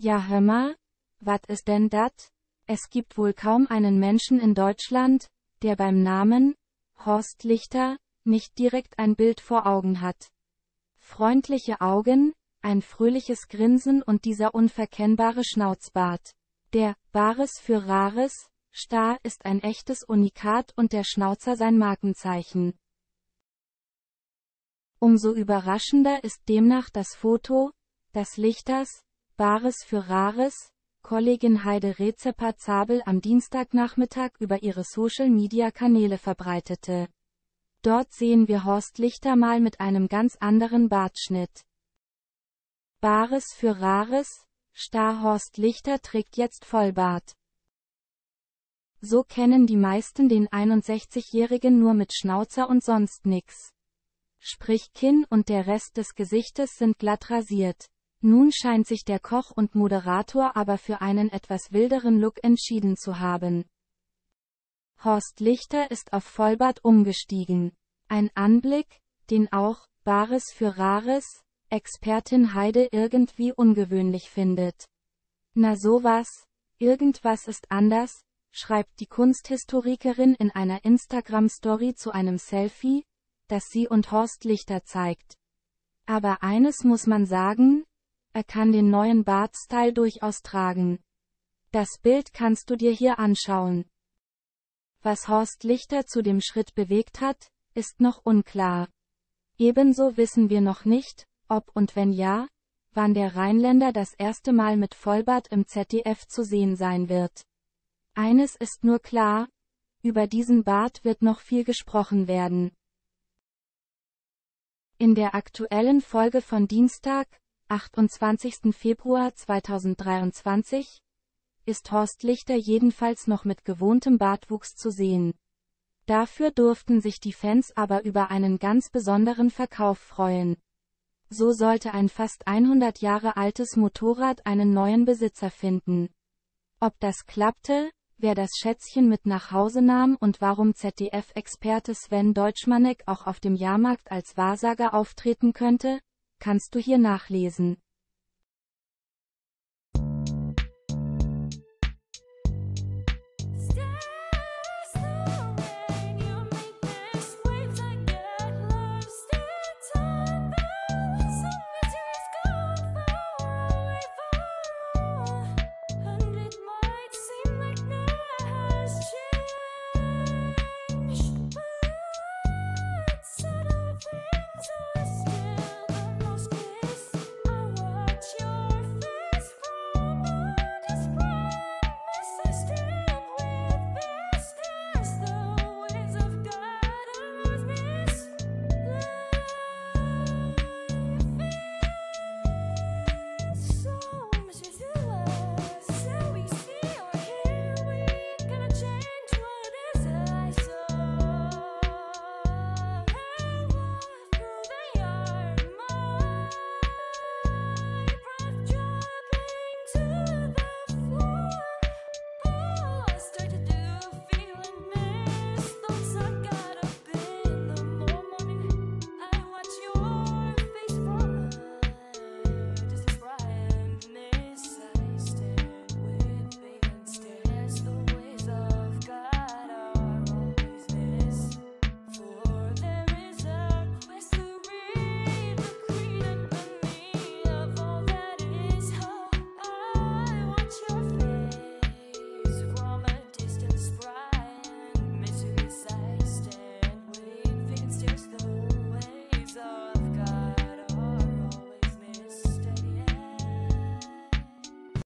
Ja hör mal, wat is denn dat? Es gibt wohl kaum einen Menschen in Deutschland, der beim Namen Horst Lichter nicht direkt ein Bild vor Augen hat. Freundliche Augen, ein fröhliches Grinsen und dieser unverkennbare Schnauzbart. Der Bares für Rares Star ist ein echtes Unikat und der Schnauzer sein Markenzeichen. Umso überraschender ist demnach das Foto, das Lichters, Bares für Rares, Kollegin Heide Rezeper-Zabel am Dienstagnachmittag über ihre Social-Media-Kanäle verbreitete. Dort sehen wir Horst Lichter mal mit einem ganz anderen Bartschnitt. Bares für Rares, Star Horst Lichter trägt jetzt Vollbart. So kennen die meisten den 61-Jährigen nur mit Schnauzer und sonst nix. Sprich Kinn und der Rest des Gesichtes sind glatt rasiert. Nun scheint sich der Koch und Moderator aber für einen etwas wilderen Look entschieden zu haben. Horst Lichter ist auf Vollbart umgestiegen. Ein Anblick, den auch, Bares für Rares, Expertin Heide irgendwie ungewöhnlich findet. Na sowas, irgendwas ist anders, schreibt die Kunsthistorikerin in einer Instagram-Story zu einem Selfie, das sie und Horst Lichter zeigt. Aber eines muss man sagen, er kann den neuen Bartstyle durchaus tragen. Das Bild kannst du dir hier anschauen. Was Horst Lichter zu dem Schritt bewegt hat, ist noch unklar. Ebenso wissen wir noch nicht, ob und wenn ja, wann der Rheinländer das erste Mal mit Vollbart im ZDF zu sehen sein wird. Eines ist nur klar, über diesen Bart wird noch viel gesprochen werden. In der aktuellen Folge von Dienstag, 28. Februar 2023, ist Horst Lichter jedenfalls noch mit gewohntem Bartwuchs zu sehen. Dafür durften sich die Fans aber über einen ganz besonderen Verkauf freuen. So sollte ein fast 100 Jahre altes Motorrad einen neuen Besitzer finden. Ob das klappte, wer das Schätzchen mit nach Hause nahm und warum ZDF-Experte Sven Deutschmanek auch auf dem Jahrmarkt als Wahrsager auftreten könnte, kannst du hier nachlesen.